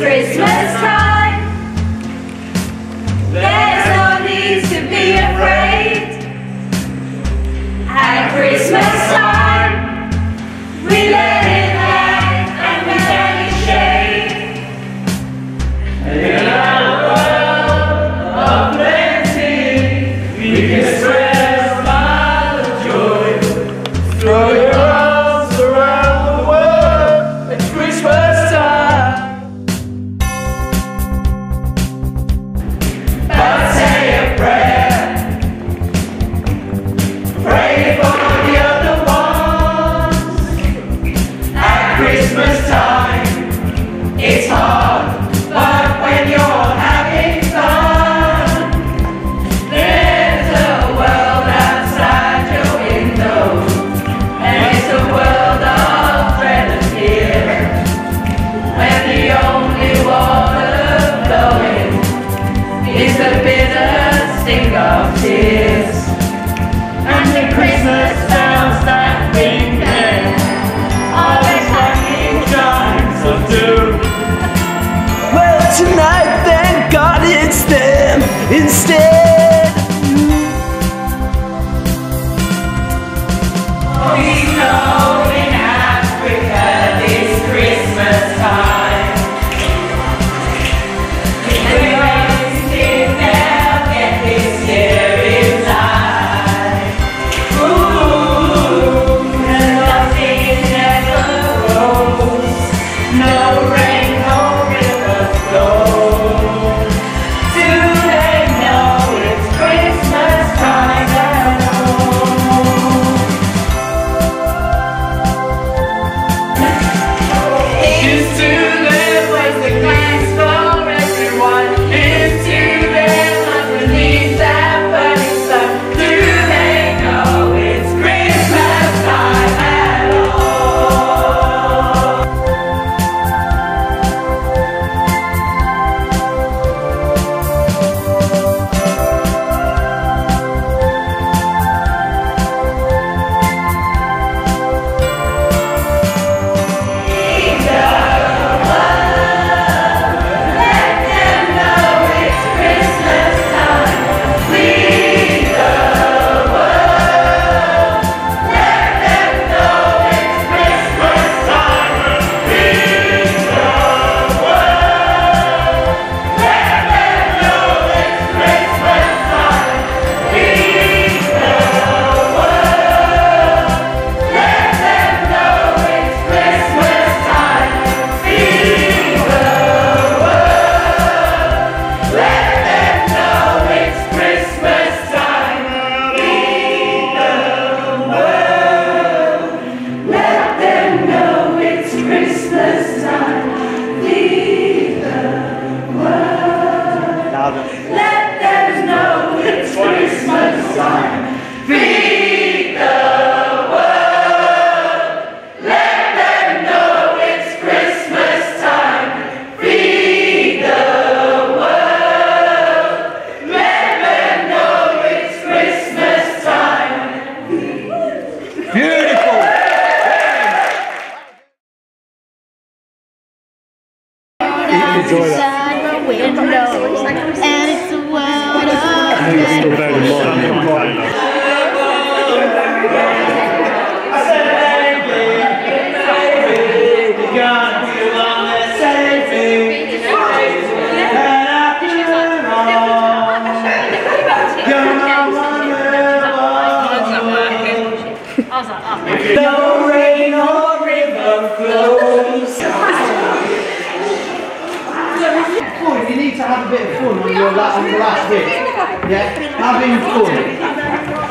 Christmas time. There's no need to be afraid. At Christmas time. Christmas time, it's hard. Enjoy that. my window, and it's a world of I think still very I was oh. having a bit of fun on your, last, on your last bit. Yeah? Having fun.